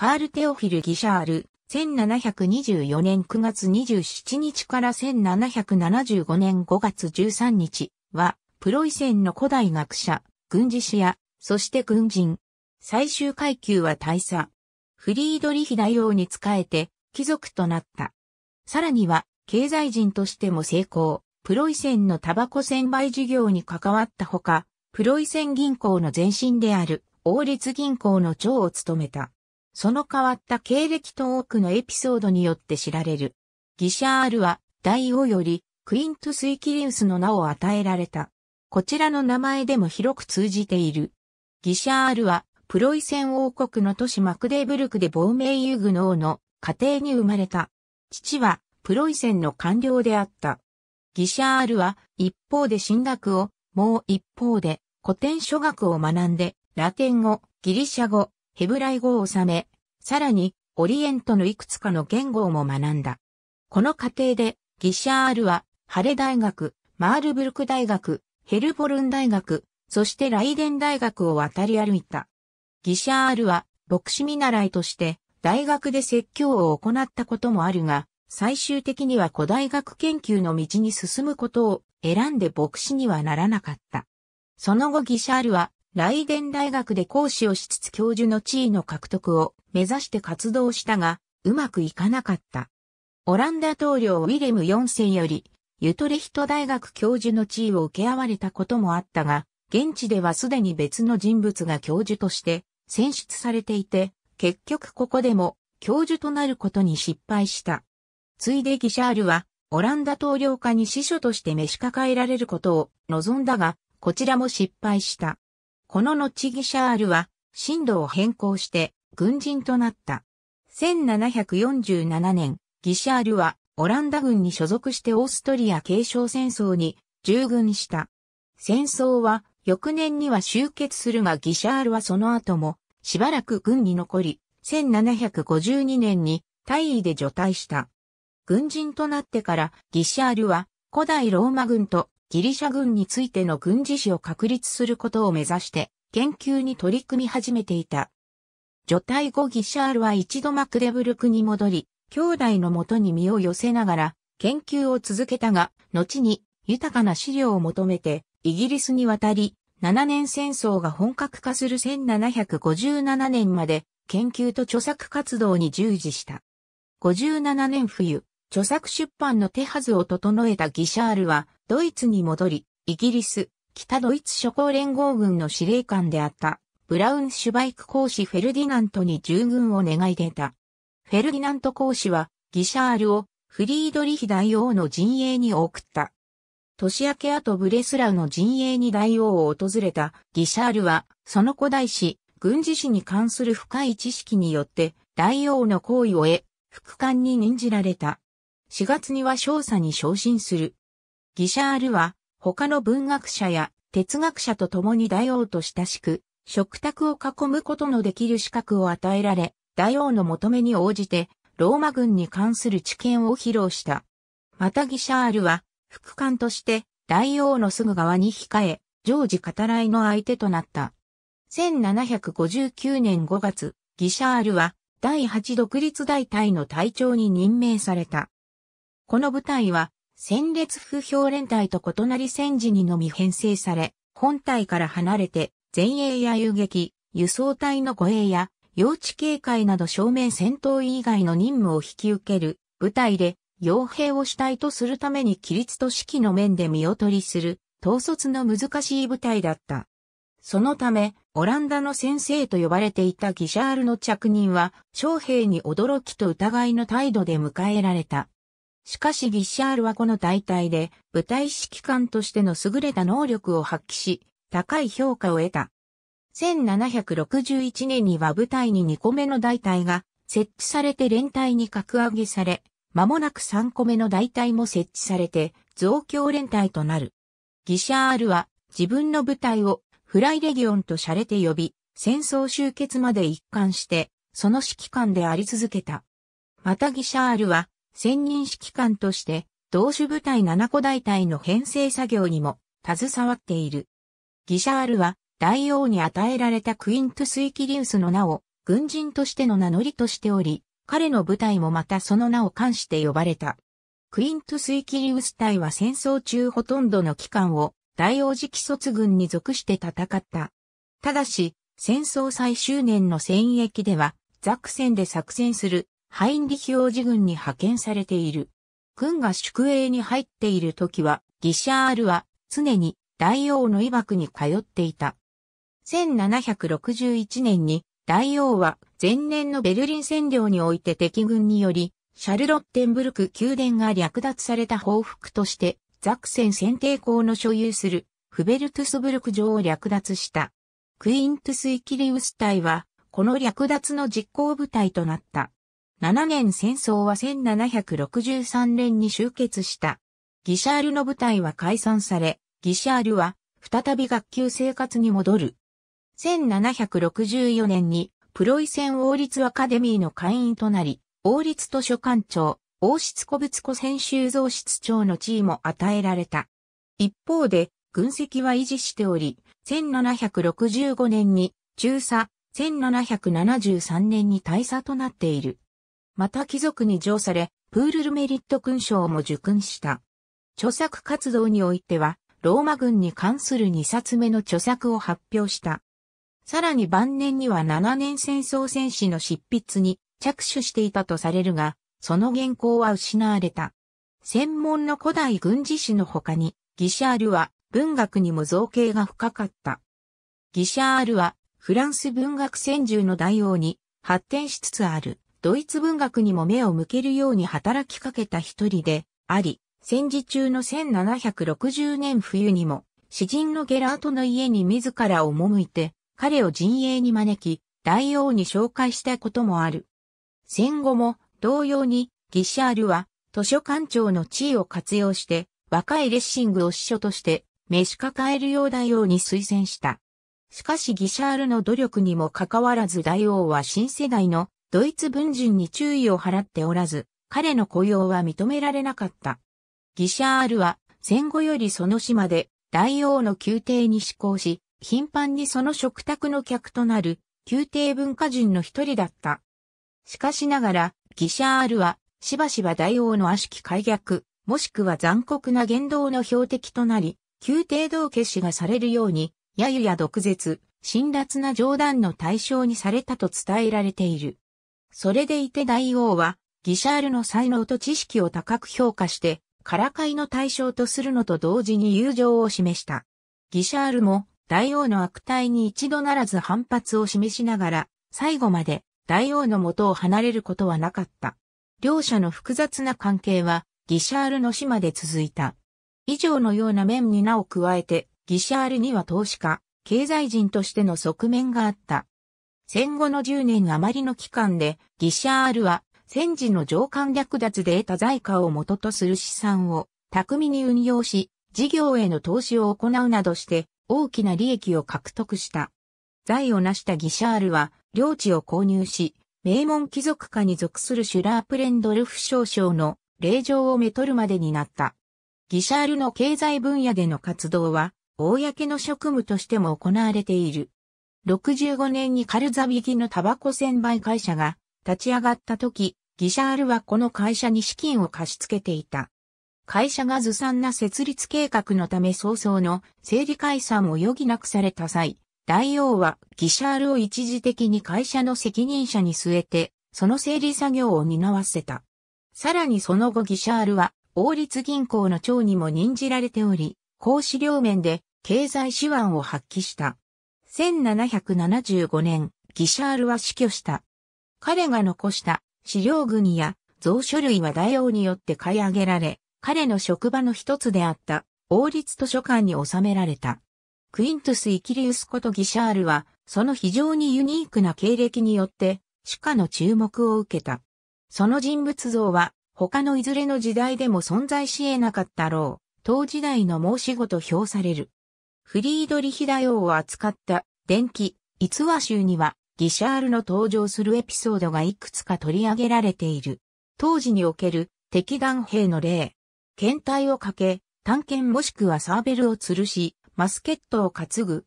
カール・テオフィル・ギシャール、1724年9月27日から1775年5月13日は、プロイセンの古代学者、軍事士や、そして軍人。最終階級は大佐。フリードリヒ大王に仕えて、貴族となった。さらには、経済人としても成功。プロイセンのタバコ専売事業に関わったほか、プロイセン銀行の前身である王立銀行の長を務めた。その変わった経歴と多くのエピソードによって知られる。ギシャールは大王よりクイントス・イキリウスの名を与えられた。こちらの名前でも広く通じている。ギシャールはプロイセン王国の都市マクデーブルクで亡命ユグノーの家庭に生まれた。父はプロイセンの官僚であった。ギシャールは一方で神学を、もう一方で古典書学を学んで、ラテン語、ギリシャ語、ヘブライ語を収め、さらにオリエントのいくつかの言語も学んだ。この過程でギシャールはハレ大学、マールブルク大学、ヘルボルン大学、そしてライデン大学を渡り歩いた。ギシャールは牧師見習いとして大学で説教を行ったこともあるが、最終的には古代学研究の道に進むことを選んで牧師にはならなかった。その後ギシャールは、ライデン大学で講師をしつつ教授の地位の獲得を目指して活動したが、うまくいかなかった。オランダ統領ウィレム4世より、ユトレヒト大学教授の地位を受け合われたこともあったが、現地ではすでに別の人物が教授として選出されていて、結局ここでも教授となることに失敗した。ついでギシャールは、オランダ統領下に司書として召し抱えられることを望んだが、こちらも失敗した。この後ギシャールは、進路を変更して軍人となった。1747年、ギシャールはオランダ軍に所属してオーストリア継承戦争に従軍した。戦争は翌年には終結するがギシャールはその後もしばらく軍に残り、1752年に大尉で除隊した。軍人となってからギシャールは古代ローマ軍とギリシャ軍についての軍事史を確立することを目指して研究に取り組み始めていた。除隊後ギシャールは一度マクデブルクに戻り、兄弟のもとに身を寄せながら研究を続けたが、後に豊かな資料を求めてイギリスに渡り、7年戦争が本格化する1757年まで研究と著作活動に従事した。57年冬、著作出版の手はずを整えたギシャールは、ドイツに戻り、イギリス、北ドイツ諸侯連合軍の司令官であった、ブラウンシュバイク公使フェルディナントに従軍を願い出た。フェルディナント公使は、ギシャールをフリードリヒ大王の陣営に送った。年明け後ブレスラウの陣営に大王を訪れたギシャールは、その古代史、軍事史に関する深い知識によって、大王の行為を得、副官に任じられた。4月には少佐に昇進する。ギシャールは他の文学者や哲学者と共に大王と親しく、食卓を囲むことのできる資格を与えられ、大王の求めに応じて、ローマ軍に関する知見を披露した。またギシャールは、副官として大王のすぐ側に控え、常時語らいの相手となった。1759年5月、ギシャールは第8独立大隊の隊長に任命された。この部隊は、戦列不評連隊と異なり戦時にのみ編成され、本隊から離れて、前衛や遊撃、輸送隊の護衛や、用地警戒など正面戦闘以外の任務を引き受ける部隊で、傭兵を主体とするために規律と指揮の面で見劣りする、統率の難しい部隊だった。そのため、オランダの先生と呼ばれていたギシャールの着任は、将兵に驚きと疑いの態度で迎えられた。しかしギッシャールはこの大隊で部隊指揮官としての優れた能力を発揮し、高い評価を得た。1761年には部隊に2個目の大隊が設置されて連隊に格上げされ、間もなく3個目の大隊も設置されて増強連隊となる。ギシャールは自分の部隊をフライレギオンと洒落て呼び、戦争終結まで一貫して、その指揮官であり続けた。またギシャールは、専任指揮官として、同種部隊7個大隊の編成作業にも携わっている。ギシャールは大王に与えられたクイントス・イキリウスの名を軍人としての名乗りとしており、彼の部隊もまたその名を冠して呼ばれた。クイントス・イキリウス隊は戦争中ほとんどの期間を大王子騎卒軍に属して戦った。ただし、戦争最終年の戦役では、ザクセンで作戦するハインリヒ王子軍に派遣されている。軍が宿営に入っている時は、ギシャールは常に大王の医幕に通っていた。1761年に大王は前年のベルリン占領において敵軍により、シャルロッテンブルク宮殿が略奪された報復として、ザクセン選定校の所有するフベルトゥスブルク城を略奪した。クイントゥス・イキリウス隊は、この略奪の実行部隊となった。7年戦争は1763年に終結した。ギシャールの部隊は解散され、ギシャールは再び学級生活に戻る。1764年にプロイセン王立アカデミーの会員となり、王立図書館長、王室古物古戦収蔵室長の地位も与えられた。一方で、軍籍は維持しており、1765年に中佐、1773年に大佐となっている。また貴族に上され、プールルメリット勲章も受勲した。著作活動においては、ローマ軍に関する2冊目の著作を発表した。さらに晩年には7年戦争戦士の執筆に着手していたとされるが、その原稿は失われた。専門の古代軍事史の他に、ギシャールは文学にも造形が深かった。ギシャールはフランス文学戦中の大王に発展しつつある。ドイツ文学にも目を向けるように働きかけた一人であり、戦時中の1760年冬にも、詩人のゲラートの家に自ら赴いて、彼を陣営に招き、大王に紹介したこともある。戦後も、同様に、ギシャールは、図書館長の地位を活用して、若いレッシングを司書として、召し抱えるよう大王に推薦した。しかしギシャールの努力にもかかわらず大王は新世代のドイツ文人に注意を払っておらず、彼の雇用は認められなかった。ギシャールは戦後よりその島で大王の宮廷に施行し、頻繁にその食卓の客となる宮廷文化人の一人だった。しかしながら、ギシャールはしばしば大王の悪しき改逆、もしくは残酷な言動の標的となり、宮廷道消しがされるように、揶揄や毒舌、辛辣な冗談の対象にされたと伝えられている。それでいて大王は、ギシャールの才能と知識を高く評価して、からかいの対象とするのと同時に友情を示した。ギシャールも、大王の悪態に一度ならず反発を示しながら、最後まで大王の元を離れることはなかった。両者の複雑な関係は、ギシャールの島で続いた。以上のような面に名を加えて、ギシャールには投資家、経済人としての側面があった。戦後の10年余りの期間で、ギシャールは、戦時の上官略奪で得た財貨を元とする資産を巧みに運用し、事業への投資を行うなどして大きな利益を獲得した。財を成したギシャールは領地を購入し、名門貴族家に属するシュラープレンドルフ少将の令状をめとるまでになった。ギシャールの経済分野での活動は、公の職務としても行われている。65年にカルザビギのタバコ専売会社が立ち上がった時、ギシャールはこの会社に資金を貸し付けていた。会社がずさんな設立計画のため早々の整理解散を余儀なくされた際、大王はギシャールを一時的に会社の責任者に据えて、その整理作業を担わせた。さらにその後ギシャールは王立銀行の長にも任じられており、公資両面で経済手腕を発揮した。1775年、ギシャールは死去した。彼が残した資料群や蔵書類は大王によって買い上げられ、彼の職場の一つであった王立図書館に収められた。クイントス・イキリウスことギシャールは、その非常にユニークな経歴によって、主家の注目を受けた。その人物像は、他のいずれの時代でも存在し得なかったろう。当時代の申し子と評される。フリードリヒ大王を扱った伝記、逸話集には、ギシャールの登場するエピソードがいくつか取り上げられている。当時における敵弾兵の例。検体をかけ、探検もしくはサーベルを吊るし、マスケットを担ぐ。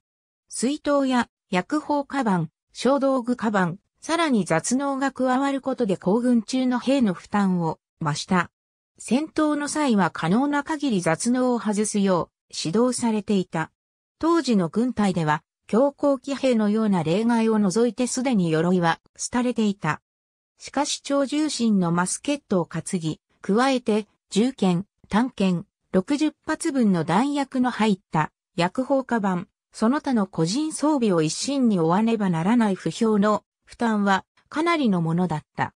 水筒や薬法カバン、小道具カバン、さらに雑能が加わることで行軍中の兵の負担を増した。戦闘の際は可能な限り雑能を外すよう指導されていた。当時の軍隊では強行騎兵のような例外を除いてすでに鎧は廃れていた。しかし超重心のマスケットを担ぎ、加えて銃剣、単剣、60発分の弾薬の入った薬砲カバン、その他の個人装備を一身に追わねばならない不評の負担はかなりのものだった。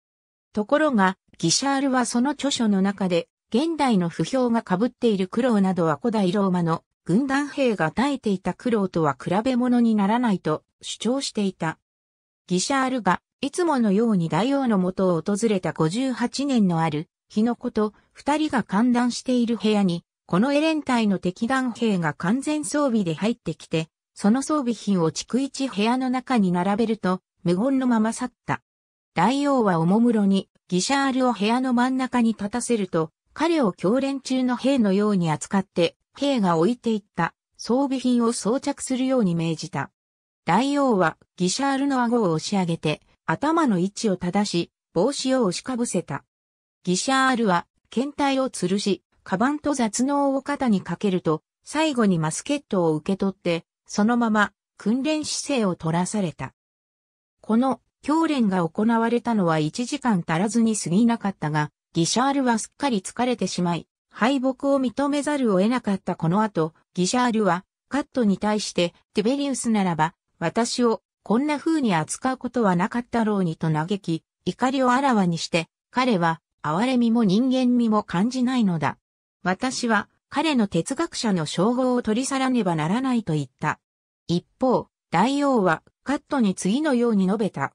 ところが、ギシャールはその著書の中で、現代の不評が被っている苦労などは古代ローマの軍団兵が耐えていた苦労とは比べ物にならないと主張していた。ギシャールがいつものように大王の元を訪れた58年のある日のこと二人が観覧している部屋にこのエレン隊の敵団兵が完全装備で入ってきてその装備品を逐一部屋の中に並べると無言のまま去った。大王はおもむろにギシャールを部屋の真ん中に立たせると彼を教練中の兵のように扱って兵が置いていった装備品を装着するように命じた。大王はギシャールの顎を押し上げて頭の位置を正し帽子を押しかぶせた。ギシャールは検体を吊るし、カバンと雑能を肩にかけると、最後にマスケットを受け取って、そのまま訓練姿勢を取らされた。この教練が行われたのは1時間足らずに過ぎなかったが、ギシャールはすっかり疲れてしまい、敗北を認めざるを得なかったこの後、ギシャールは、カットに対して、ティベリウスならば、私をこんな風に扱うことはなかったろうにと嘆き、怒りをあらわにして、彼は、哀れみも人間味も感じないのだ。私は、彼の哲学者の称号を取り去らねばならないと言った。一方、大王は、カットに次のように述べた。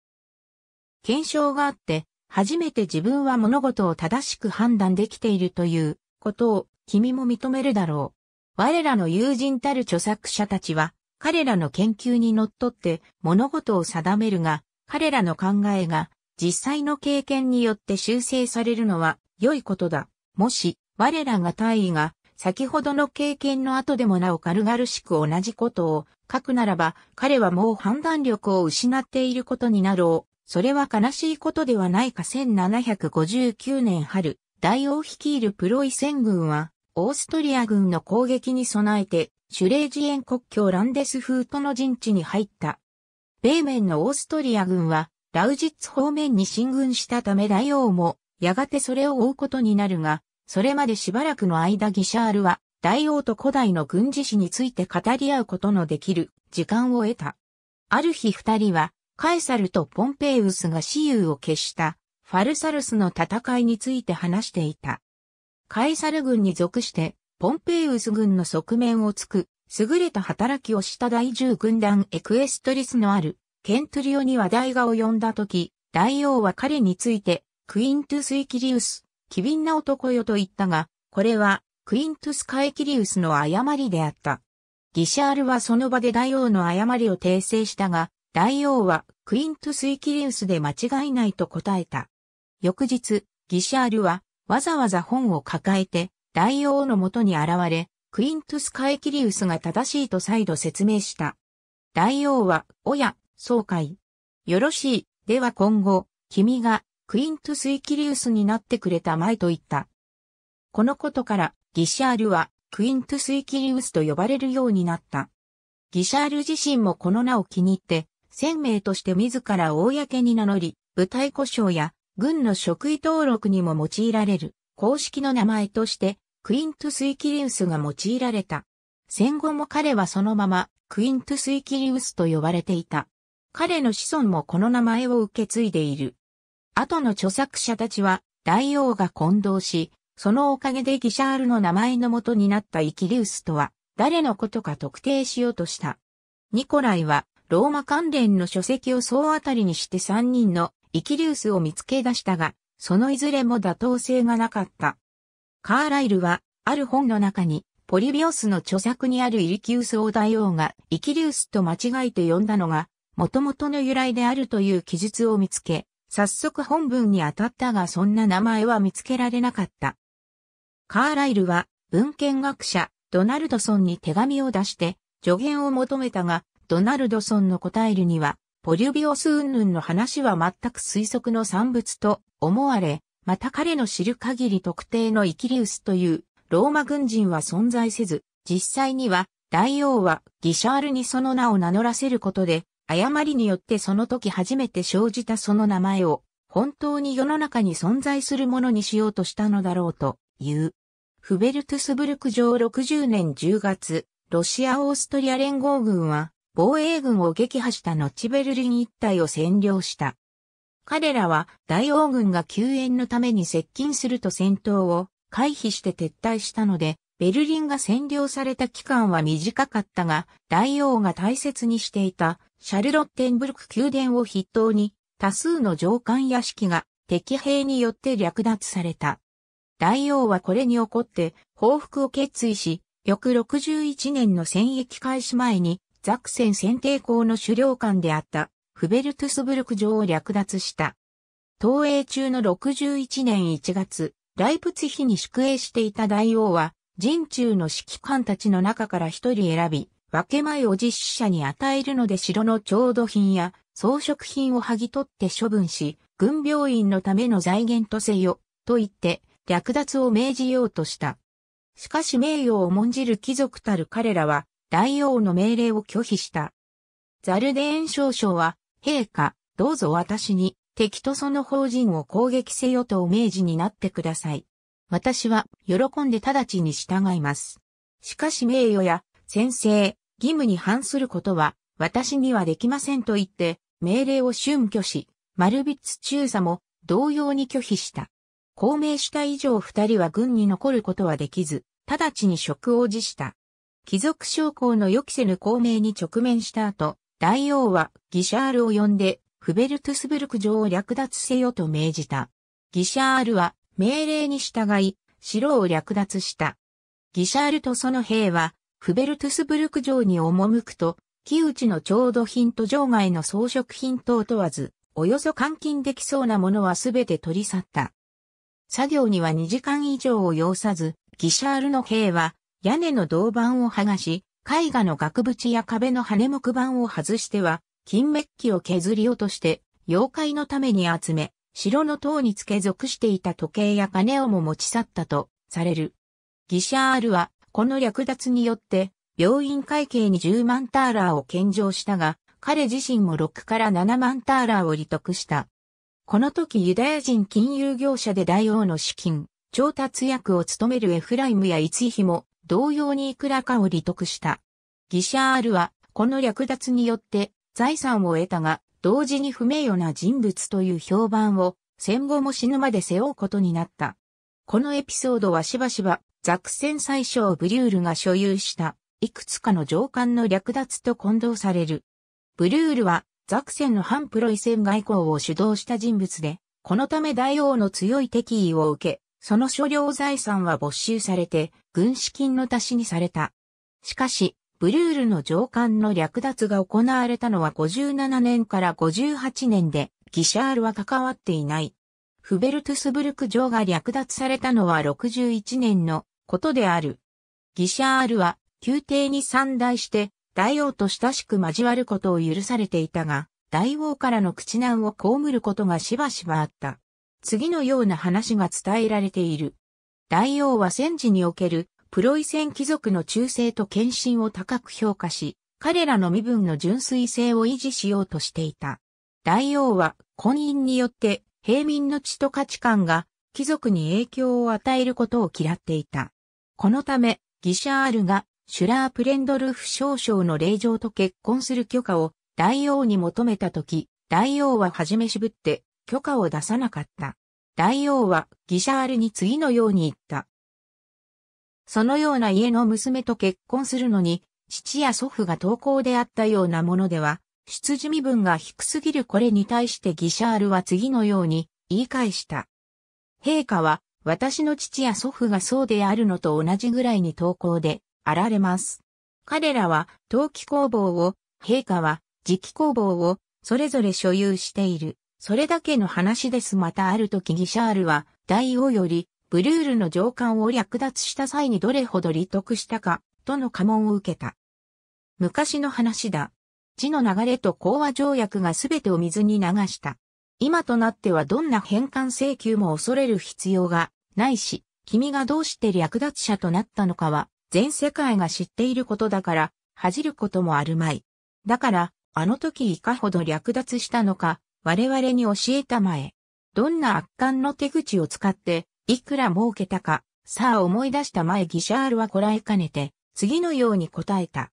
検証があって、初めて自分は物事を正しく判断できているということを君も認めるだろう。我らの友人たる著作者たちは、彼らの研究にのっとって物事を定めるが、彼らの考えが実際の経験によって修正されるのは良いことだ。もし、我らが大意が先ほどの経験の後でもなお軽々しく同じことを書くならば、彼はもう判断力を失っていることになろう。それは悲しいことではないか1759年春、大王率いるプロイセン軍は、オーストリア軍の攻撃に備えて、シュレージエン国境ランデスフートの陣地に入った。米面のオーストリア軍は、ラウジッツ方面に進軍したため大王も、やがてそれを追うことになるが、それまでしばらくの間ギシャールは、大王と古代の軍事史について語り合うことのできる時間を得た。ある日二人は、カエサルとポンペイウスが死有を決したファルサルスの戦いについて話していた。カエサル軍に属して、ポンペイウス軍の側面をつく、優れた働きをした第十軍団エクエストリスのある、ケントリオに話題が及んだ時、大王は彼について、クイントゥス・イキリウス、機敏な男よと言ったが、これは、クイントゥス・カエキリウスの誤りであった。ギシャールはその場で大王の誤りを訂正したが、大王はクイントゥス・イキリウスで間違いないと答えた。翌日、ギシャールはわざわざ本を抱えて大王のもとに現れ、クイントゥス・カエキリウスが正しいと再度説明した。大王は、おや、そうかい。よろしい。では今後、君がクイントゥス・イキリウスになってくれたまえと言った。このことから、ギシャールはクイントゥス・イキリウスと呼ばれるようになった。ギシャール自身もこの名を気に入って、鮮明として自ら公に名乗り、舞台故障や軍の職位登録にも用いられる公式の名前としてクイントス・イキリウスが用いられた。戦後も彼はそのままクイントス・イキリウスと呼ばれていた。彼の子孫もこの名前を受け継いでいる。後の著作者たちは大王が混同し、そのおかげでギシャールの名前の元になったイキリウスとは誰のことか特定しようとした。ニコライはローマ関連の書籍を総当たりにして3人のイキリウスを見つけ出したが、そのいずれも妥当性がなかった。カーライルは、ある本の中に、ポリビオスの著作にあるイリキウス大大王がイキリウスと間違えて呼んだのが、元々の由来であるという記述を見つけ、早速本文に当たったがそんな名前は見つけられなかった。カーライルは文献学者ドナルドソンに手紙を出して助言を求めたが、ドナルドソンの答えるにはポリュビオス云々の話は全く推測の産物と思われ、また彼の知る限り特定のイキリウスというローマ軍人は存在せず、実際には大王はギシャールにその名を名乗らせることで、誤りによってその時初めて生じたその名前を本当に世の中に存在するものにしようとしたのだろうという。フベルトゥスブルク上60年10月、ロシア・オーストリア連合軍は防衛軍を撃破した後ベルリン一帯を占領した。彼らは大王軍が救援のために接近すると戦闘を回避して撤退したので、ベルリンが占領された期間は短かったが、大王が大切にしていたシャルロッテンブルク宮殿を筆頭に多数の上官屋敷が敵兵によって略奪された。大王はこれに起こって報復を決意し、翌61年の戦役開始前にザクセン選定校の主領官であったフベルトゥスブルク城を略奪した。東映中の61年1月、ライプツヒに宿営していた大王は、人中の指揮官たちの中から一人選び、分け前を実施者に与えるので城の調度品や装飾品を剥ぎ取って処分し、軍病院のための財源とせよ、と言って略奪を命じようとした。しかし名誉を重んじる貴族たる彼らは、大王の命令を拒否した。ザルデーン少将は、陛下、どうぞ私に、敵とその法人を攻撃せよとお命じになってください。私は、喜んで直ちに従います。しかし名誉や、先生、義務に反することは、私にはできませんと言って、命令を春拒し、マルビッツ中佐も同様に拒否した。公明した以上二人は軍に残ることはできず、直ちに職を辞した。貴族将校の予期せぬ公明に直面した後、大王はギシャールを呼んで、フベルトゥスブルク城を略奪せよと命じた。ギシャールは命令に従い、城を略奪した。ギシャールとその兵は、フベルトゥスブルク城に赴くと、木内の調度品と場外の装飾品等問わず、およそ換金できそうなものはすべて取り去った。作業には2時間以上を要さず、ギシャールの兵は屋根の銅板を剥がし、絵画の額縁や壁の羽木板を外しては、金メッキを削り落として、妖怪のために集め、城の塔に付け属していた時計や金をも持ち去ったとされる。ギシャールは、この略奪によって、病院会計に10万ターラーを献上したが、彼自身も6から7万ターラーを利得した。この時ユダヤ人金融業者で大王の資金、調達役を務めるエフライムやイツイヒも同様にいくらかを利得した。ギシャールはこの略奪によって財産を得たが、同時に不名誉な人物という評判を戦後も死ぬまで背負うことになった。このエピソードはしばしばザクセン宰相ブリュールが所有したいくつかの上官の略奪と混同される。ブリュールはザクセンの反プロイセン外交を主導した人物で、このため大王の強い敵意を受け、その所領財産は没収されて、軍資金の足しにされた。しかし、ブルールの上官の略奪が行われたのは57年から58年で、ギシャールは関わっていない。フベルトゥスブルク城が略奪されたのは61年のことである。ギシャールは宮廷に参代して大王と親しく交わることを許されていたが、大王からの口難を被ることがしばしばあった。次のような話が伝えられている。大王は戦時におけるプロイセン貴族の忠誠と献身を高く評価し、彼らの身分の純粋性を維持しようとしていた。大王は婚姻によって平民の血と価値観が貴族に影響を与えることを嫌っていた。このため、ギシャールがシュラープレンドルフ少将の令嬢と結婚する許可を大王に求めたとき、大王ははじめしぶって許可を出さなかった。大王はギシャールに次のように言った。そのような家の娘と結婚するのに、父や祖父が投稿であったようなものでは、出自身分が低すぎるこれに対してギシャールは次のように言い返した。陛下は私の父や祖父がそうであるのと同じぐらいに投稿であられます。彼らは陶器工房を、陛下は磁器工房をそれぞれ所有している。それだけの話です。またある時ギシャールは大王よりブルールの上官を略奪した際にどれほど利得したかとの家紋を受けた。昔の話だ。地の流れと講和条約がすべてを水に流した。今となってはどんな返還請求も恐れる必要がないし、君がどうして略奪者となったのかは、全世界が知っていることだから、恥じることもあるまい。だから、あの時いかほど略奪したのか、我々に教えたまえ。どんな圧巻の手口を使って、いくら儲けたか、さあ思い出した前ギシャールはこらえかねて、次のように答えた。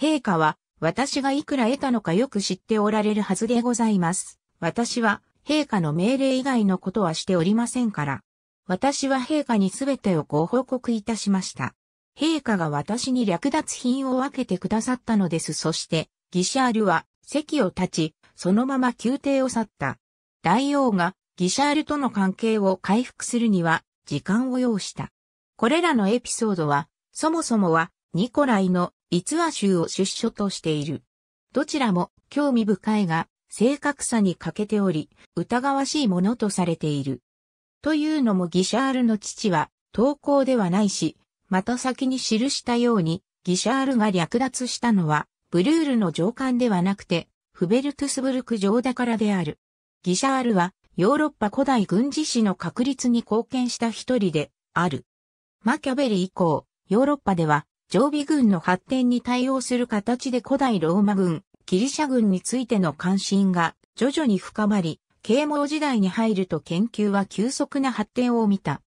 陛下は、私がいくら得たのかよく知っておられるはずでございます。私は、陛下の命令以外のことはしておりませんから。私は陛下にすべてをご報告いたしました。陛下が私に略奪品を分けてくださったのです。そして、ギシャールは席を立ち、そのまま宮廷を去った。大王がギシャールとの関係を回復するには時間を要した。これらのエピソードは、そもそもはニコライの逸話集を出所としている。どちらも興味深いが、正確さに欠けており、疑わしいものとされている。というのもギシャールの父は、投稿ではないし、また先に記したように、ギシャールが略奪したのは、ブルールの上官ではなくて、フベルトゥスブルク城だからである。ギシャールは、ヨーロッパ古代軍事史の確立に貢献した一人で、ある。マキャベリ以降、ヨーロッパでは、常備軍の発展に対応する形で古代ローマ軍、ギリシャ軍についての関心が徐々に深まり、啓蒙時代に入ると研究は急速な発展を見た。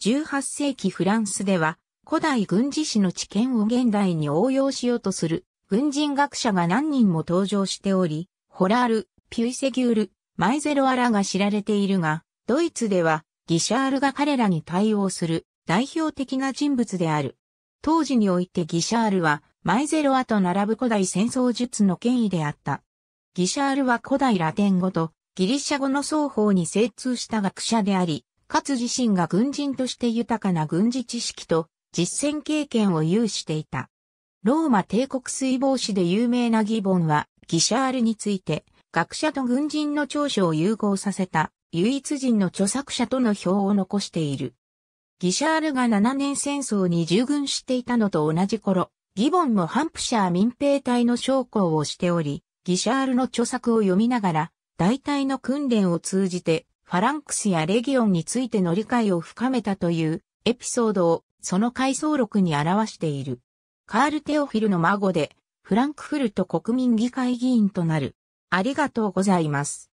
18世紀フランスでは、古代軍事史の知見を現代に応用しようとする軍人学者が何人も登場しており、ホラール、ピュイセギュール、マイゼロアラが知られているが、ドイツではギシャールが彼らに対応する代表的な人物である。当時においてギシャールは、マイゼロアと並ぶ古代戦争術の権威であった。ギシャールは古代ラテン語とギリシャ語の双方に精通した学者であり、かつ自身が軍人として豊かな軍事知識と実践経験を有していた。ローマ帝国水防史で有名なギボンは、ギシャールについて、学者と軍人の長所を融合させた唯一人の著作者との表を残している。ギシャールが7年戦争に従軍していたのと同じ頃、ギボンもハンプシャー民兵隊の将校をしており、ギシャールの著作を読みながら、大隊の訓練を通じて、ファランクスやレギオンについての理解を深めたというエピソードをその回想録に表している。カール・テオフィルの孫で、フランクフルト国民議会議員となる。ありがとうございます。